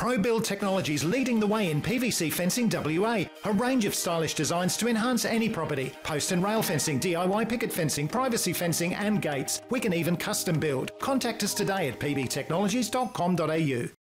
ProBuild Technologies leading the way in PVC fencing WA. A range of stylish designs to enhance any property. Post and rail fencing, DIY picket fencing, privacy fencing and gates. We can even custom build. Contact us today at pbtechnologies.com.au.